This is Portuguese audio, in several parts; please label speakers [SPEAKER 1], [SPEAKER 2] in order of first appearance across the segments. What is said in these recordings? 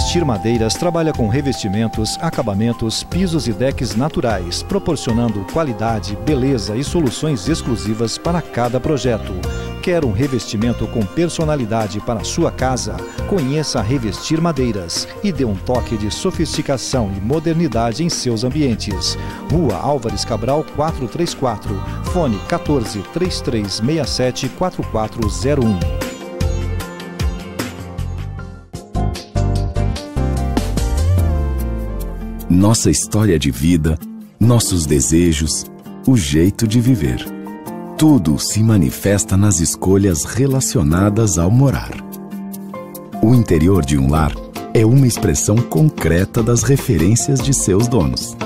[SPEAKER 1] Revestir Madeiras trabalha com revestimentos, acabamentos, pisos e decks naturais, proporcionando qualidade, beleza e soluções exclusivas para cada projeto. Quer um revestimento com personalidade para sua casa? Conheça Revestir Madeiras e dê um toque de sofisticação e modernidade em seus ambientes. Rua Álvares Cabral 434, fone 14 3367 4401.
[SPEAKER 2] Nossa história de vida, nossos desejos, o jeito de viver. Tudo se manifesta nas escolhas relacionadas ao morar. O interior de um lar é uma expressão concreta das referências de seus donos.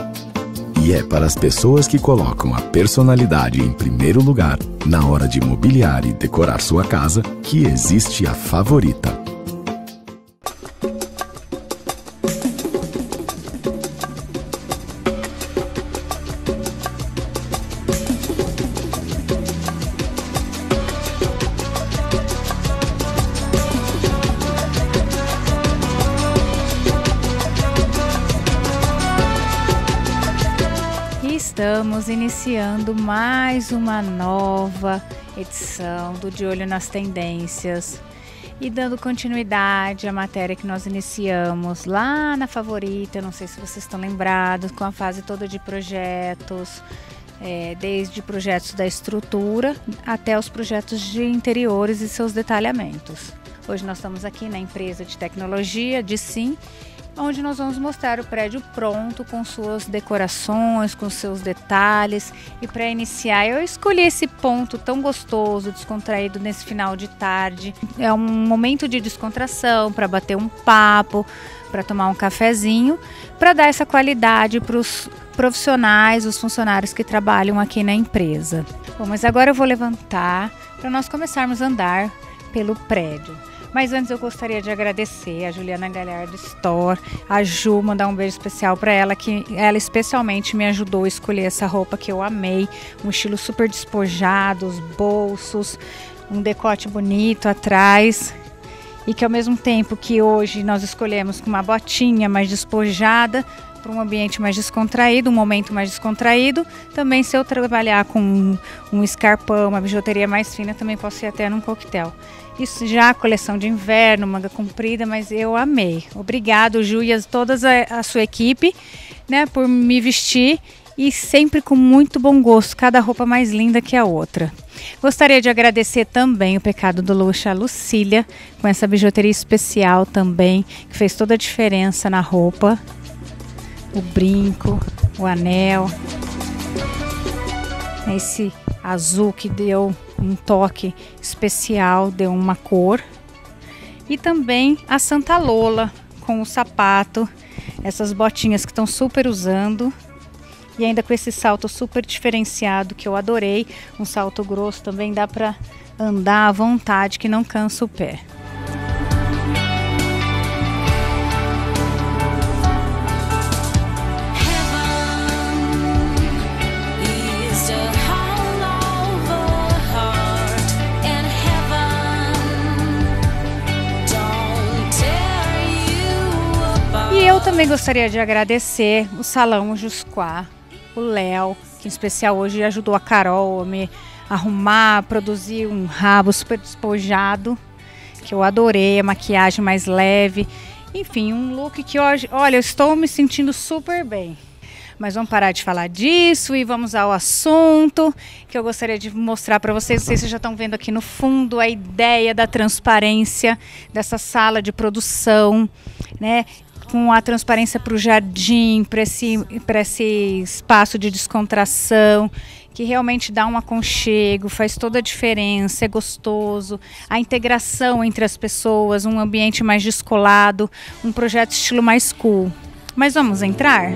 [SPEAKER 2] E é para as pessoas que colocam a personalidade em primeiro lugar na hora de mobiliar e decorar sua casa que existe a favorita
[SPEAKER 3] iniciando mais uma nova edição do De Olho nas Tendências e dando continuidade à matéria que nós iniciamos lá na Favorita. Não sei se vocês estão lembrados, com a fase toda de projetos, é, desde projetos da estrutura até os projetos de interiores e seus detalhamentos. Hoje nós estamos aqui na empresa de tecnologia de Sim onde nós vamos mostrar o prédio pronto com suas decorações, com seus detalhes. E para iniciar, eu escolhi esse ponto tão gostoso, descontraído nesse final de tarde. É um momento de descontração para bater um papo, para tomar um cafezinho, para dar essa qualidade para os profissionais, os funcionários que trabalham aqui na empresa. Bom, mas agora eu vou levantar para nós começarmos a andar pelo prédio. Mas antes eu gostaria de agradecer a Juliana Galhardo Store, a Ju, mandar um beijo especial para ela, que ela especialmente me ajudou a escolher essa roupa que eu amei. Um estilo super despojado, os bolsos, um decote bonito atrás. E que ao mesmo tempo que hoje nós escolhemos com uma botinha mais despojada, para um ambiente mais descontraído, um momento mais descontraído. Também se eu trabalhar com um, um escarpão, uma bijuteria mais fina, também posso ir até num coquetel. Isso já a coleção de inverno, manga comprida, mas eu amei. Obrigado, Ju, e toda a, a sua equipe, né, por me vestir e sempre com muito bom gosto, cada roupa mais linda que a outra. Gostaria de agradecer também o Pecado do Luxo, a Lucília, com essa bijuteria especial também, que fez toda a diferença na roupa. O brinco, o anel, esse azul que deu um toque especial, deu uma cor. E também a Santa Lola com o sapato, essas botinhas que estão super usando. E ainda com esse salto super diferenciado que eu adorei, um salto grosso também dá para andar à vontade que não cansa o pé. Também gostaria de agradecer o Salão Jusquá, o Léo, que em especial hoje ajudou a Carol a me arrumar, produzir um rabo super despojado, que eu adorei, a maquiagem mais leve. Enfim, um look que hoje, olha, eu estou me sentindo super bem. Mas vamos parar de falar disso e vamos ao assunto que eu gostaria de mostrar para vocês. Vocês já estão vendo aqui no fundo a ideia da transparência dessa sala de produção, né? Com a transparência para o jardim, para esse, esse espaço de descontração, que realmente dá um aconchego, faz toda a diferença, é gostoso. A integração entre as pessoas, um ambiente mais descolado, um projeto estilo mais cool. Mas vamos entrar?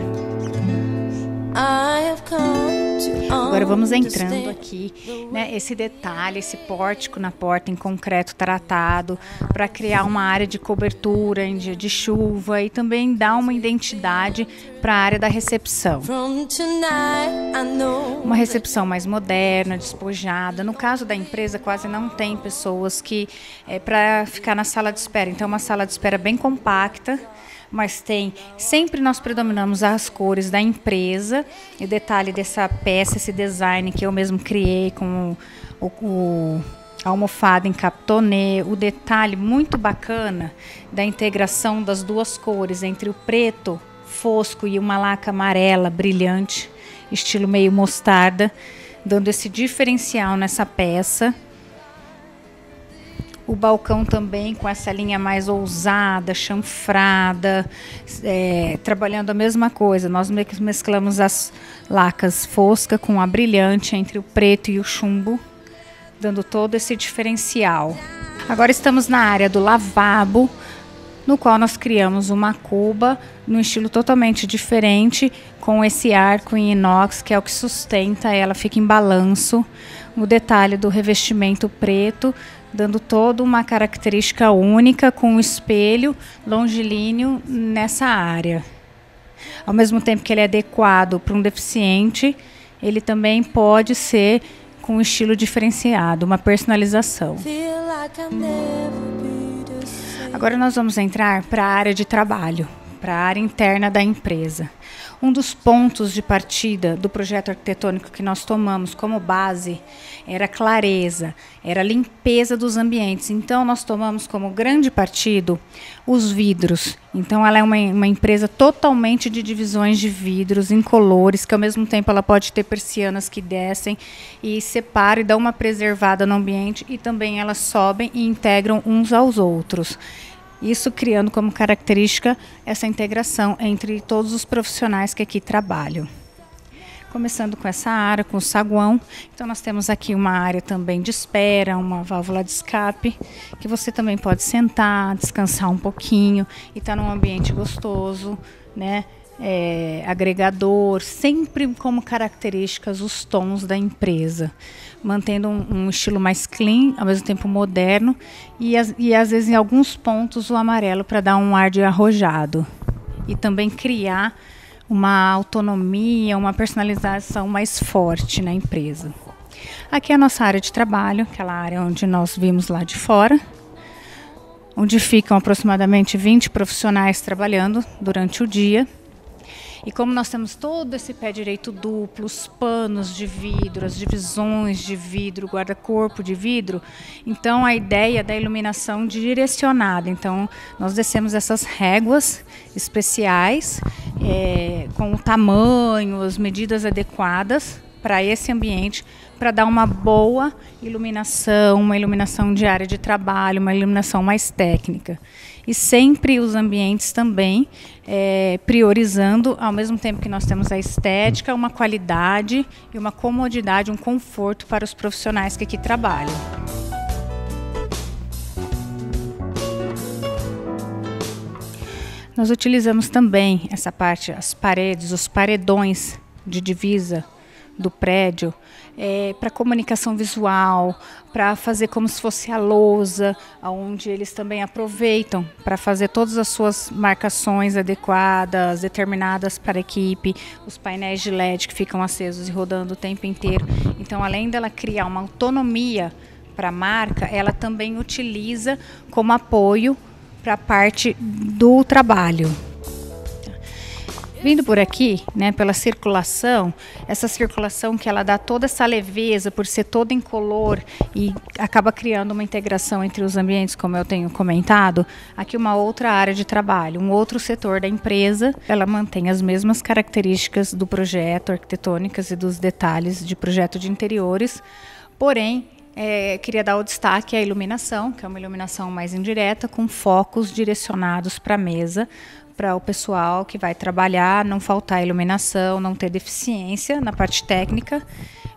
[SPEAKER 3] Agora Agora vamos entrando aqui, né? Esse detalhe, esse pórtico na porta em concreto tratado para criar uma área de cobertura em dia de chuva e também dar uma identidade para a área da recepção. Uma recepção mais moderna, despojada. No caso da empresa, quase não tem pessoas que é para ficar na sala de espera. Então, é uma sala de espera bem compacta mas tem sempre nós predominamos as cores da empresa e o detalhe dessa peça, esse design que eu mesmo criei com o, o a almofada em captonê, o detalhe muito bacana da integração das duas cores entre o preto fosco e uma laca amarela brilhante, estilo meio mostarda, dando esse diferencial nessa peça. O balcão também com essa linha mais ousada, chanfrada, é, trabalhando a mesma coisa. Nós mesclamos as lacas fosca com a brilhante entre o preto e o chumbo, dando todo esse diferencial. Agora estamos na área do lavabo, no qual nós criamos uma cuba num estilo totalmente diferente, com esse arco em inox, que é o que sustenta ela, fica em balanço. O detalhe do revestimento preto dando toda uma característica única com um espelho longilíneo nessa área. Ao mesmo tempo que ele é adequado para um deficiente, ele também pode ser com um estilo diferenciado, uma personalização. Agora nós vamos entrar para a área de trabalho, para a área interna da empresa. Um dos pontos de partida do projeto arquitetônico que nós tomamos como base era clareza, era limpeza dos ambientes. Então, nós tomamos como grande partido os vidros. Então, ela é uma, uma empresa totalmente de divisões de vidros incolores, que ao mesmo tempo ela pode ter persianas que descem e separam e dão uma preservada no ambiente e também elas sobem e integram uns aos outros. Isso criando como característica essa integração entre todos os profissionais que aqui trabalham. Começando com essa área, com o saguão. Então, nós temos aqui uma área também de espera, uma válvula de escape, que você também pode sentar, descansar um pouquinho e estar tá num ambiente gostoso, né? É, agregador, sempre como características os tons da empresa mantendo um, um, estilo mais clean, ao mesmo tempo moderno, e, as, e às vezes em alguns pontos o amarelo para dar um ar de arrojado. E também criar uma autonomia, uma personalização mais forte na empresa. Aqui é a nossa área de trabalho, aquela área onde nós vimos lá de fora, onde ficam aproximadamente 20 profissionais trabalhando durante o dia. E como nós temos todo esse pé direito duplo, os panos de vidro, as divisões de vidro, guarda-corpo de vidro, então a ideia da iluminação direcionada. Então nós descemos essas réguas especiais é, com o tamanho, as medidas adequadas para esse ambiente, para dar uma boa iluminação, uma iluminação de área de trabalho, uma iluminação mais técnica e sempre os ambientes também é, priorizando, ao mesmo tempo que nós temos a estética, uma qualidade e uma comodidade, um conforto para os profissionais que aqui trabalham. Nós utilizamos também essa parte, as paredes, os paredões de divisa do prédio é, para comunicação visual, para fazer como se fosse a lousa, onde eles também aproveitam para fazer todas as suas marcações adequadas, determinadas para a equipe, os painéis de LED que ficam acesos e rodando o tempo inteiro. Então, além dela criar uma autonomia para a marca, ela também utiliza como apoio para a parte do trabalho. Vindo por aqui, né, pela circulação, essa circulação que ela dá toda essa leveza por ser toda incolor e acaba criando uma integração entre os ambientes, como eu tenho comentado, aqui uma outra área de trabalho, um outro setor da empresa, ela mantém as mesmas características do projeto, arquitetônicas e dos detalhes de projeto de interiores, porém é, queria dar o destaque à iluminação, que é uma iluminação mais indireta, com focos direcionados para a mesa, para o pessoal que vai trabalhar, não faltar iluminação, não ter deficiência na parte técnica,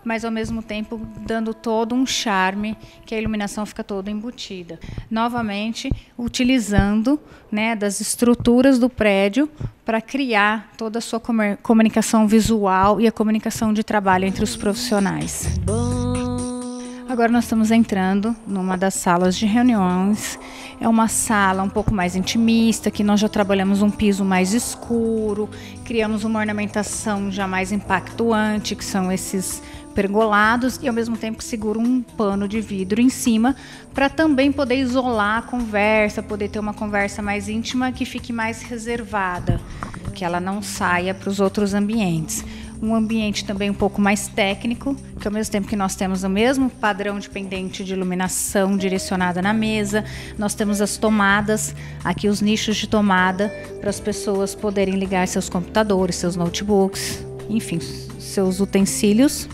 [SPEAKER 3] mas ao mesmo tempo dando todo um charme que a iluminação fica toda embutida. Novamente, utilizando né, das estruturas do prédio para criar toda a sua comunicação visual e a comunicação de trabalho entre os profissionais. Agora nós estamos entrando numa das salas de reuniões. É uma sala um pouco mais intimista, que nós já trabalhamos um piso mais escuro, criamos uma ornamentação já mais impactuante, que são esses pergolados e ao mesmo tempo segura um pano de vidro em cima para também poder isolar a conversa, poder ter uma conversa mais íntima que fique mais reservada, que ela não saia para os outros ambientes um ambiente também um pouco mais técnico, que ao mesmo tempo que nós temos o mesmo padrão de pendente de iluminação direcionada na mesa, nós temos as tomadas, aqui os nichos de tomada para as pessoas poderem ligar seus computadores, seus notebooks, enfim, seus utensílios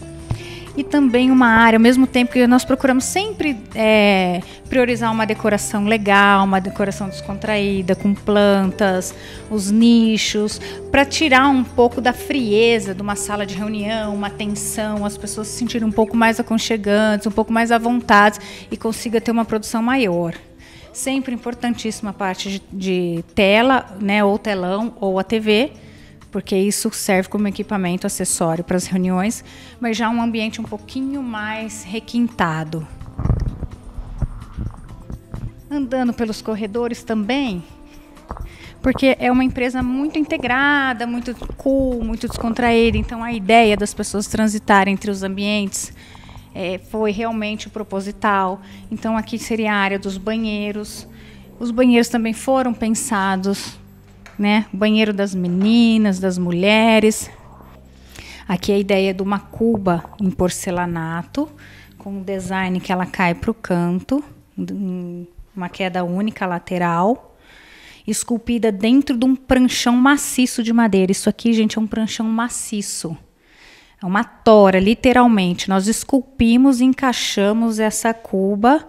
[SPEAKER 3] e também uma área, ao mesmo tempo que nós procuramos sempre é, priorizar uma decoração legal, uma decoração descontraída, com plantas, os nichos, para tirar um pouco da frieza de uma sala de reunião, uma tensão, as pessoas se sentirem um pouco mais aconchegantes, um pouco mais à vontade e consiga ter uma produção maior. Sempre importantíssima a parte de, de tela, né, ou telão, ou a TV porque isso serve como equipamento acessório para as reuniões, mas já um ambiente um pouquinho mais requintado. Andando pelos corredores também, porque é uma empresa muito integrada, muito cool, muito descontraída. Então a ideia das pessoas transitarem entre os ambientes é, foi realmente proposital. Então aqui seria a área dos banheiros. Os banheiros também foram pensados né? Banheiro das meninas, das mulheres. Aqui a ideia de uma cuba em porcelanato, com um design que ela cai para o canto, uma queda única lateral, esculpida dentro de um pranchão maciço de madeira. Isso aqui, gente, é um pranchão maciço. É uma tora, literalmente. Nós esculpimos encaixamos essa cuba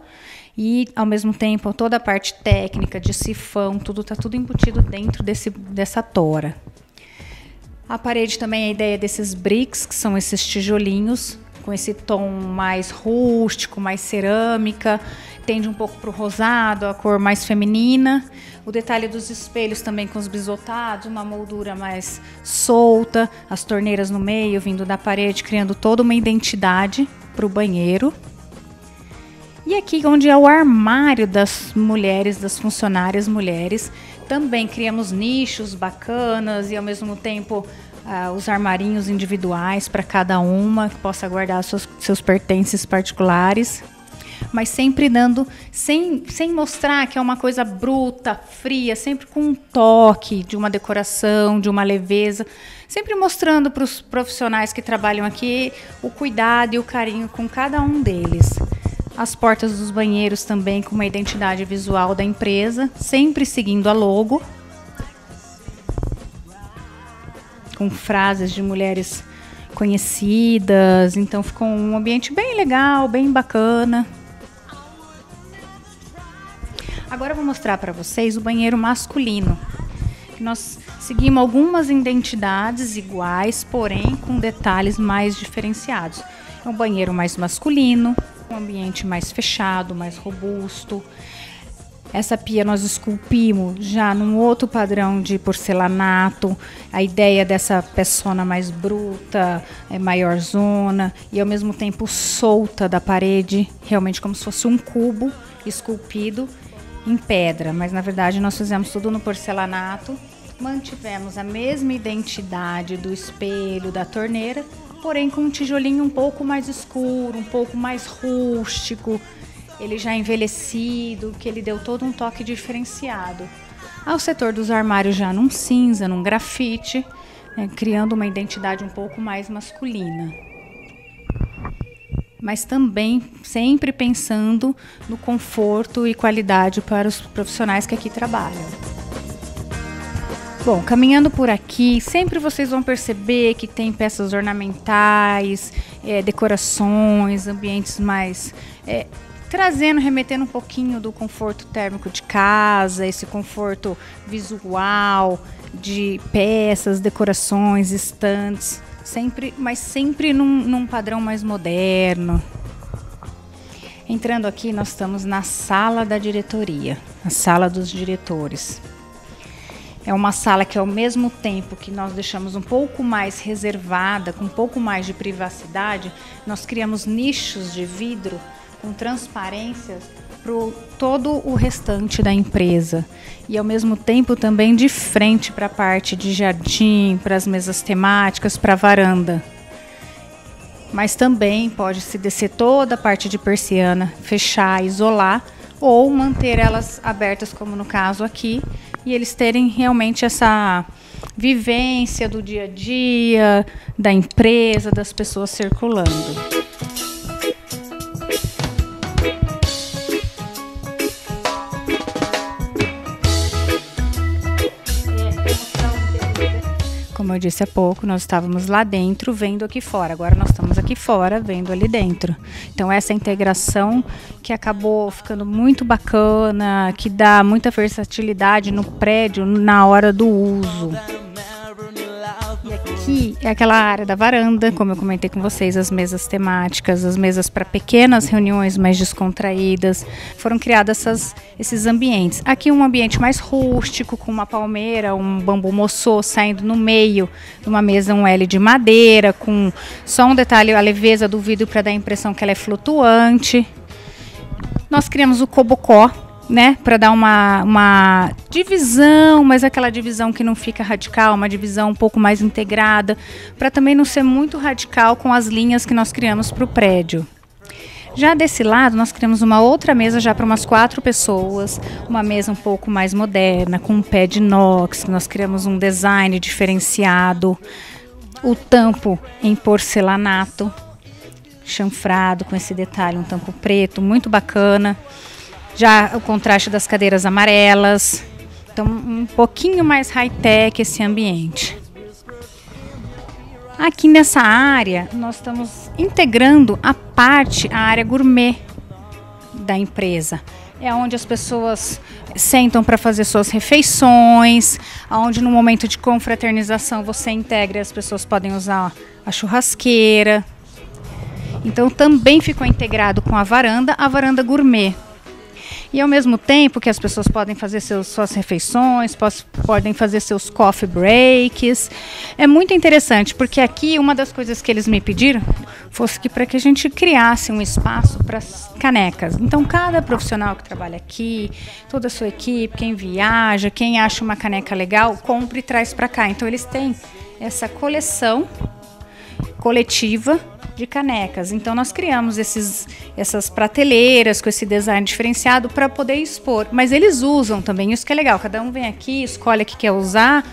[SPEAKER 3] e ao mesmo tempo toda a parte técnica de sifão, tudo está tudo embutido dentro desse, dessa tora. A parede também é a ideia desses bricks, que são esses tijolinhos com esse tom mais rústico, mais cerâmica, tende um pouco para o rosado, a cor mais feminina. O detalhe dos espelhos também com os bisotados, uma moldura mais solta, as torneiras no meio, vindo da parede, criando toda uma identidade para o banheiro. E aqui, onde é o armário das mulheres, das funcionárias mulheres, também criamos nichos bacanas e, ao mesmo tempo, uh, os armarinhos individuais para cada uma, que possa guardar seus, seus pertences particulares mas sempre dando, sem, sem mostrar que é uma coisa bruta, fria, sempre com um toque de uma decoração, de uma leveza, sempre mostrando para os profissionais que trabalham aqui o cuidado e o carinho com cada um deles. As portas dos banheiros também com uma identidade visual da empresa, sempre seguindo a logo. Com frases de mulheres conhecidas, então ficou um ambiente bem legal, bem bacana. Agora eu vou mostrar para vocês o banheiro masculino. Nós seguimos algumas identidades iguais, porém com detalhes mais diferenciados. É um banheiro mais masculino, um ambiente mais fechado, mais robusto. Essa pia nós esculpimos já num outro padrão de porcelanato, a ideia dessa peçona mais bruta, é maior zona e ao mesmo tempo solta da parede, realmente como se fosse um cubo esculpido em pedra, mas na verdade nós fizemos tudo no porcelanato, mantivemos a mesma identidade do espelho, da torneira, porém com um tijolinho um pouco mais escuro, um pouco mais rústico, ele já envelhecido, que ele deu todo um toque diferenciado. Ao setor dos armários já num cinza, num grafite, né, criando uma identidade um pouco mais masculina. Mas também sempre pensando no conforto e qualidade para os profissionais que aqui trabalham. Bom, caminhando por aqui, sempre vocês vão perceber que tem peças ornamentais, é, decorações, ambientes mais é, trazendo, remetendo um pouquinho do conforto térmico de casa, esse conforto visual de peças, decorações, estantes, sempre, mas sempre num, num padrão mais moderno. Entrando aqui, nós estamos na sala da diretoria, a sala dos diretores. É uma sala que, ao mesmo tempo que nós deixamos um pouco mais reservada, com um pouco mais de privacidade, nós criamos nichos de vidro com transparências para todo o restante da empresa. E, ao mesmo tempo, também de frente para a parte de jardim, para as mesas temáticas, para a varanda mas também pode se descer toda a parte de persiana, fechar, isolar ou manter elas abertas, como no caso aqui, e eles terem realmente essa vivência do dia a dia, da empresa, das pessoas circulando. Como eu disse há pouco, nós estávamos lá dentro vendo aqui fora. Agora nós estamos aqui fora vendo ali dentro. Então essa integração que acabou ficando muito bacana, que dá muita versatilidade no prédio na hora do uso. Aqui é aquela área da varanda, como eu comentei com vocês, as mesas temáticas, as mesas para pequenas reuniões mais descontraídas. Foram criados essas, esses ambientes. Aqui um ambiente mais rústico, com uma palmeira, um bambu moçô saindo no meio, uma mesa um L de madeira, com só um detalhe, a leveza do vidro para dar a impressão que ela é flutuante. Nós criamos o cobocó, né, para dar uma, uma divisão, mas aquela divisão que não fica radical, uma divisão um pouco mais integrada, para também não ser muito radical com as linhas que nós criamos para o prédio. Já desse lado, nós criamos uma outra mesa já para umas quatro pessoas, uma mesa um pouco mais moderna, com um pé de inox, nós criamos um design diferenciado, o tampo em porcelanato, chanfrado com esse detalhe, um tampo preto, muito bacana. Já o contraste das cadeiras amarelas. Então, um pouquinho mais high-tech esse ambiente. Aqui nessa área, nós estamos integrando a parte, a área gourmet da empresa. É onde as pessoas sentam para fazer suas refeições, onde no momento de confraternização você integra, as pessoas podem usar a churrasqueira. Então também ficou integrado com a varanda, a varanda gourmet. E ao mesmo tempo que as pessoas podem fazer seus, suas refeições, podem fazer seus coffee breaks. É muito interessante, porque aqui uma das coisas que eles me pediram fosse que para que a gente criasse um espaço para as canecas. Então, cada profissional que trabalha aqui, toda a sua equipe, quem viaja, quem acha uma caneca legal, compre e traz para cá. Então, eles têm essa coleção coletiva de canecas. Então nós criamos esses, essas prateleiras com esse design diferenciado para poder expor. Mas eles usam também, isso que é legal. Cada um vem aqui, escolhe o que quer usar,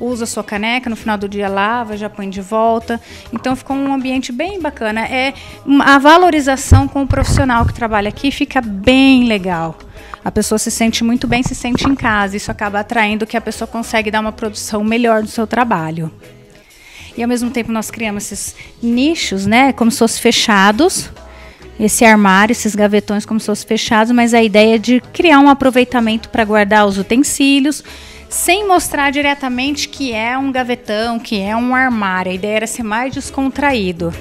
[SPEAKER 3] usa sua caneca, no final do dia lava, já põe de volta. Então ficou um ambiente bem bacana. É a valorização com o profissional que trabalha aqui fica bem legal. A pessoa se sente muito bem, se sente em casa. Isso acaba atraindo que a pessoa consegue dar uma produção melhor do seu trabalho. E ao mesmo tempo nós criamos esses nichos, né, como se fossem fechados, esse armário, esses gavetões como se fossem fechados, mas a ideia é de criar um aproveitamento para guardar os utensílios, sem mostrar diretamente que é um gavetão, que é um armário. A ideia era ser mais descontraído.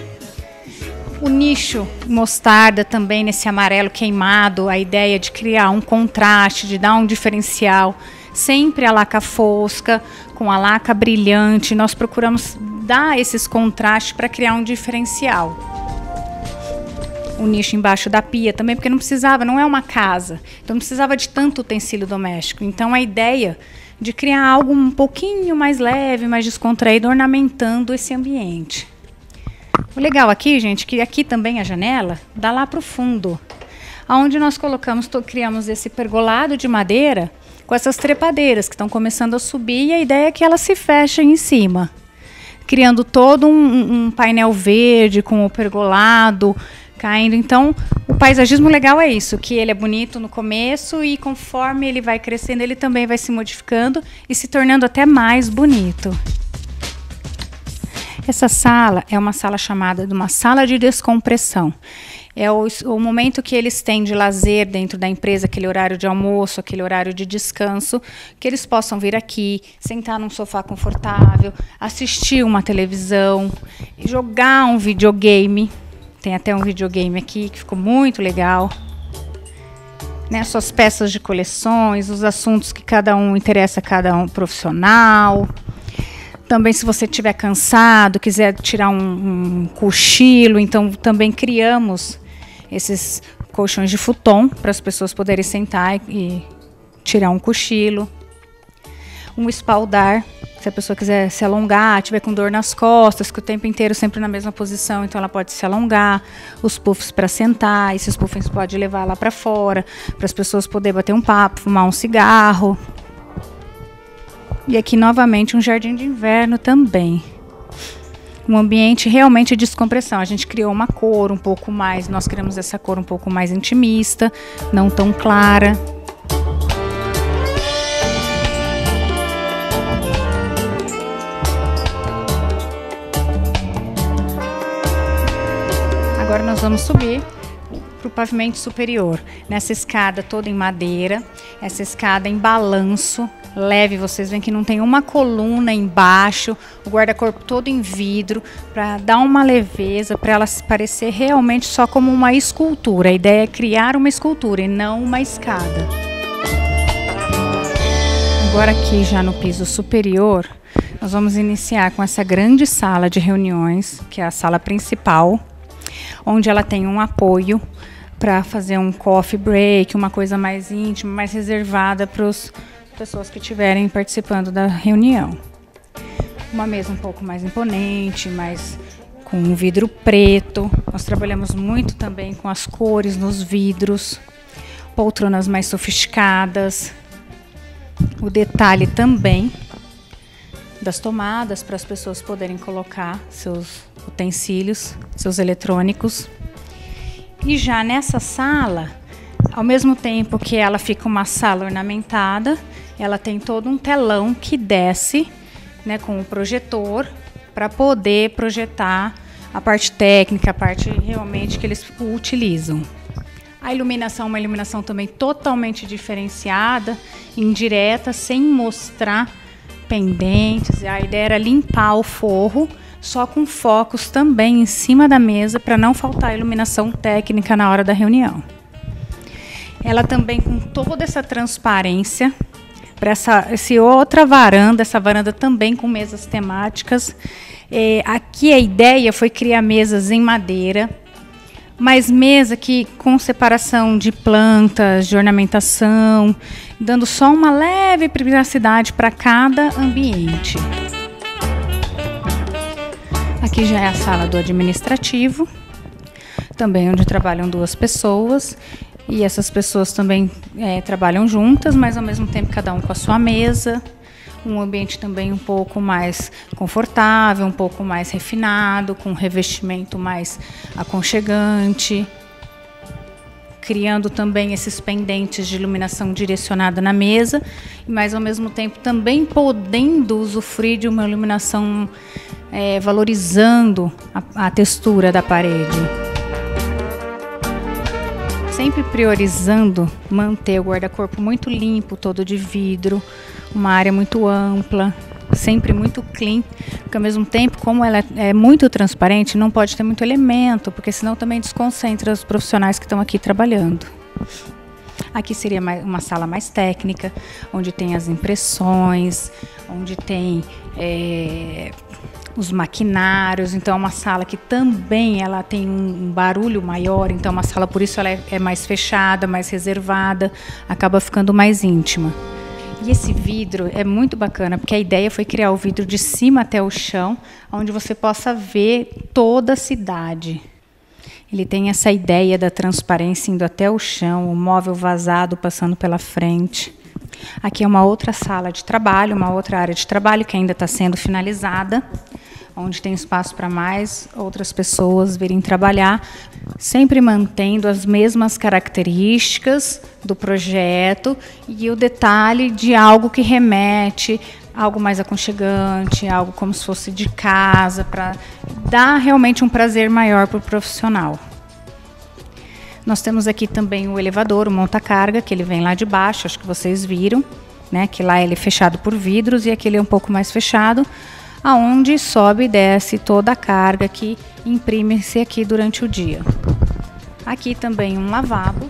[SPEAKER 3] O nicho mostarda também nesse amarelo queimado, a ideia de criar um contraste, de dar um diferencial. Sempre a laca fosca, com a laca brilhante. Nós procuramos dar esses contrastes para criar um diferencial. O nicho embaixo da pia também, porque não precisava, não é uma casa, então não precisava de tanto utensílio doméstico. Então a ideia de criar algo um pouquinho mais leve, mais descontraído, ornamentando esse ambiente. O legal aqui, gente, que aqui também a janela dá lá para o fundo, aonde nós colocamos, criamos esse pergolado de madeira com essas trepadeiras que estão começando a subir e a ideia é que elas se fechem em cima criando todo um, um painel verde com o pergolado caindo. Então, o paisagismo legal é isso, que ele é bonito no começo e conforme ele vai crescendo, ele também vai se modificando e se tornando até mais bonito. Essa sala é uma sala chamada de uma sala de descompressão. É o, o, momento que eles têm de lazer dentro da empresa, aquele horário de almoço, aquele horário de descanso, que eles possam vir aqui, sentar num sofá confortável, assistir uma televisão, jogar um videogame. Tem até um videogame aqui que ficou muito legal. Né, suas peças de coleções, os assuntos que cada um interessa a cada um profissional. Também, se você estiver cansado, quiser tirar um, um cochilo, então também criamos esses colchões de futon para as pessoas poderem sentar e, tirar um cochilo. Um espaldar, se a pessoa quiser se alongar, tiver com dor nas costas, que o tempo inteiro sempre na mesma posição, então ela pode se alongar. Os puffs para sentar, esses puffs pode levar lá para fora, para as pessoas poderem bater um papo, fumar um cigarro. E aqui novamente um jardim de inverno também. Um ambiente realmente de descompressão. A gente criou uma cor um pouco mais, nós criamos essa cor um pouco mais intimista, não tão clara. Agora nós vamos subir para o pavimento superior. Nessa escada toda em madeira, essa escada em balanço, leve. Vocês veem que não tem uma coluna embaixo, o guarda-corpo todo em vidro, para dar uma leveza, para ela parecer realmente só como uma escultura. A ideia é criar uma escultura e não uma escada. Agora aqui já no piso superior, nós vamos iniciar com essa grande sala de reuniões, que é a sala principal, onde ela tem um apoio para fazer um coffee break, uma coisa mais íntima, mais reservada para os pessoas que estiverem participando da reunião. Uma mesa um pouco mais imponente, mais com um vidro preto. Nós trabalhamos muito também com as cores nos vidros, poltronas mais sofisticadas. O detalhe também das tomadas para as pessoas poderem colocar seus utensílios, seus eletrônicos. E já nessa sala, ao mesmo tempo que ela fica uma sala ornamentada, ela tem todo um telão que desce né, com o projetor para poder projetar a parte técnica, a parte realmente que eles utilizam. A iluminação é uma iluminação também totalmente diferenciada, indireta, sem mostrar pendentes. A ideia era limpar o forro, só com focos também em cima da mesa para não faltar iluminação técnica na hora da reunião. Ela também com toda essa transparência, para essa, essa outra varanda, essa varanda também com mesas temáticas. É, aqui a ideia foi criar mesas em madeira, mas mesa que com separação de plantas, de ornamentação, dando só uma leve privacidade para cada ambiente. Aqui já é a sala do administrativo, também onde trabalham duas pessoas e essas pessoas também é, trabalham juntas, mas ao mesmo tempo cada um com a sua mesa. Um ambiente também um pouco mais confortável, um pouco mais refinado, com um revestimento mais aconchegante, criando também esses pendentes de iluminação direcionada na mesa, mas ao mesmo tempo também podendo usufruir de uma iluminação é, valorizando a, a textura da parede sempre priorizando manter o guarda-corpo muito limpo, todo de vidro, uma área muito ampla, sempre muito clean, porque ao mesmo tempo, como ela é muito transparente, não pode ter muito elemento, porque senão também desconcentra os profissionais que estão aqui trabalhando. Aqui seria uma sala mais técnica, onde tem as impressões, onde tem é, os maquinários, então é uma sala que também ela tem um barulho maior, então é uma sala por isso ela é, é mais fechada, mais reservada, acaba ficando mais íntima. E esse vidro é muito bacana, porque a ideia foi criar o vidro de cima até o chão, onde você possa ver toda a cidade. Ele tem essa ideia da transparência indo até o chão, o móvel vazado passando pela frente. Aqui é uma outra sala de trabalho, uma outra área de trabalho que ainda está sendo finalizada onde tem espaço para mais outras pessoas virem trabalhar, sempre mantendo as mesmas características do projeto e o detalhe de algo que remete algo mais aconchegante, algo como se fosse de casa, para dar realmente um prazer maior para o profissional. Nós temos aqui também o elevador, o monta-carga, que ele vem lá de baixo, acho que vocês viram, né? Que lá ele é fechado por vidros e aquele é um pouco mais fechado, aonde sobe e desce toda a carga que imprime-se aqui durante o dia. Aqui também um lavabo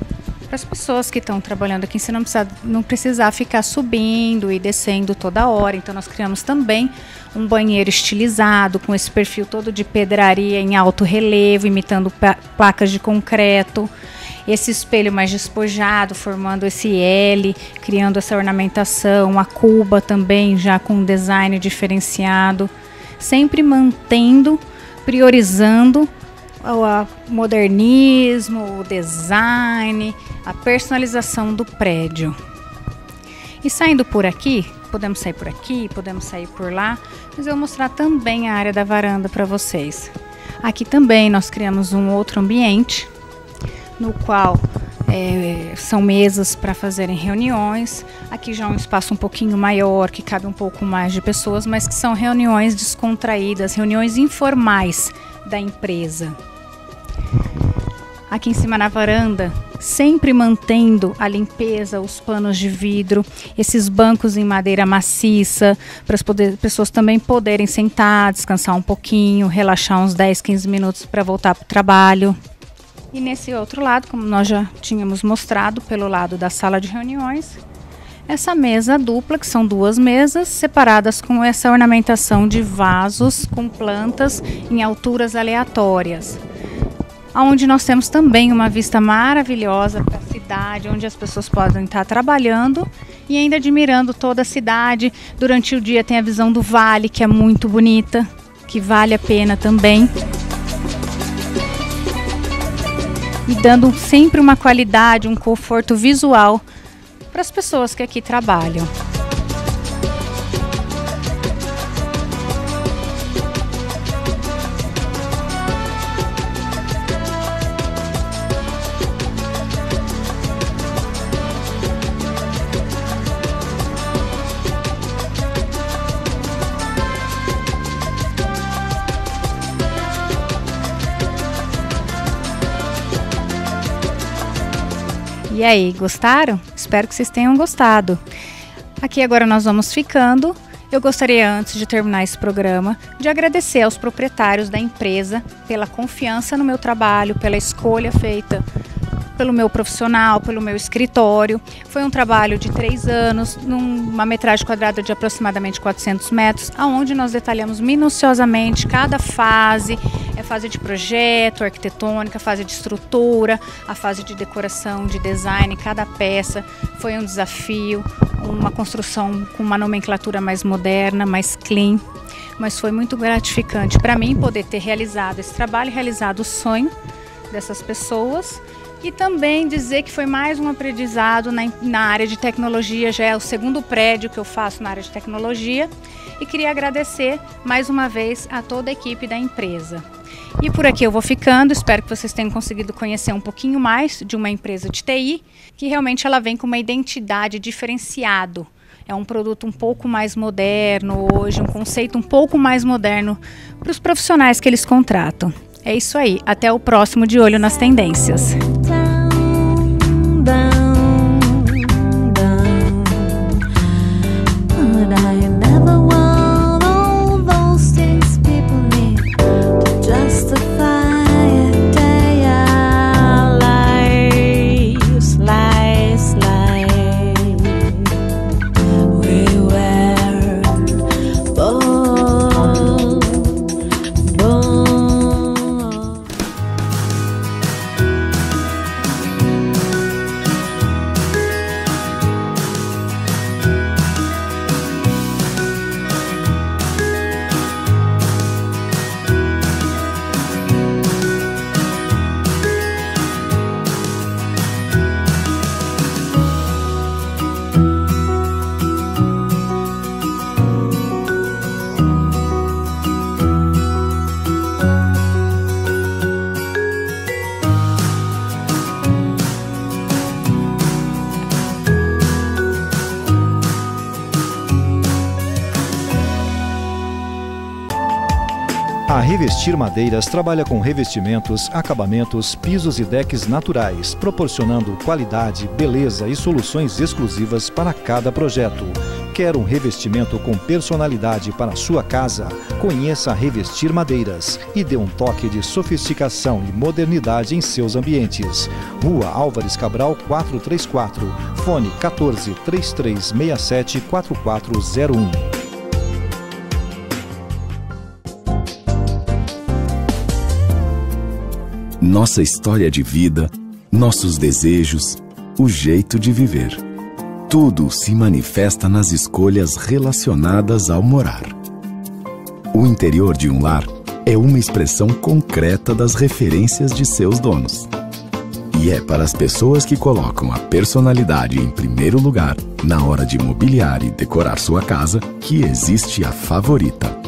[SPEAKER 3] para as pessoas que estão trabalhando aqui, você não precisa não precisar ficar subindo e descendo toda hora. Então nós criamos também um banheiro estilizado com esse perfil todo de pedraria em alto relevo, imitando placas de concreto. Esse espelho mais despojado, formando esse L, criando essa ornamentação, a cuba também já com um design diferenciado, sempre mantendo, priorizando o modernismo, o design, a personalização do prédio. E saindo por aqui, podemos sair por aqui, podemos sair por lá, mas eu vou mostrar também a área da varanda para vocês. Aqui também nós criamos um outro ambiente, no qual é, são mesas para fazerem reuniões. Aqui já é um espaço um pouquinho maior, que cabe um pouco mais de pessoas, mas que são reuniões descontraídas, reuniões informais da empresa aqui em cima na varanda, sempre mantendo a limpeza, os panos de vidro, esses bancos em madeira maciça, para as pessoas também poderem sentar, descansar um pouquinho, relaxar uns 10, 15 minutos para voltar para o trabalho. E nesse outro lado, como nós já tínhamos mostrado, pelo lado da sala de reuniões, essa mesa dupla, que são duas mesas separadas com essa ornamentação de vasos com plantas em alturas aleatórias onde nós temos também uma vista maravilhosa para a cidade, onde as pessoas podem estar trabalhando e ainda admirando toda a cidade. Durante o dia tem a visão do vale, que é muito bonita, que vale a pena também. E dando sempre uma qualidade, um conforto visual para as pessoas que aqui trabalham. E aí, gostaram? Espero que vocês tenham gostado. Aqui agora nós vamos ficando. Eu gostaria, antes de terminar esse programa, de agradecer aos proprietários da empresa pela confiança no meu trabalho, pela escolha feita pelo meu profissional, pelo meu escritório. Foi um trabalho de três anos, numa metragem quadrada de aproximadamente 400 metros, aonde nós detalhamos minuciosamente cada fase, é fase de projeto, arquitetônica, fase de estrutura, a fase de decoração, de design, cada peça. Foi um desafio, uma construção com uma nomenclatura mais moderna, mais clean mas foi muito gratificante para mim poder ter realizado esse trabalho, realizado o sonho dessas pessoas e também dizer que foi mais um aprendizado na, na, área de tecnologia, já é o segundo prédio que eu faço na área de tecnologia. E queria agradecer mais uma vez a toda a equipe da empresa. E por aqui eu vou ficando, espero que vocês tenham conseguido conhecer um pouquinho mais de uma empresa de TI, que realmente ela vem com uma identidade diferenciado. É um produto um pouco mais moderno hoje, um conceito um pouco mais moderno para os profissionais que eles contratam. É isso aí. Até o próximo De Olho nas Tendências.
[SPEAKER 1] Revestir Madeiras trabalha com revestimentos, acabamentos, pisos e decks naturais, proporcionando qualidade, beleza e soluções exclusivas para cada projeto. Quer um revestimento com personalidade para sua casa? Conheça Revestir Madeiras e dê um toque de sofisticação e modernidade em seus ambientes. Rua Álvares Cabral 434, fone 14 3367 4401.
[SPEAKER 2] Nossa história de vida, nossos desejos, o jeito de viver. Tudo se manifesta nas escolhas relacionadas ao morar. O interior de um lar é uma expressão concreta das referências de seus donos. E é para as pessoas que colocam a personalidade em primeiro lugar na hora de mobiliar e decorar sua casa que existe a favorita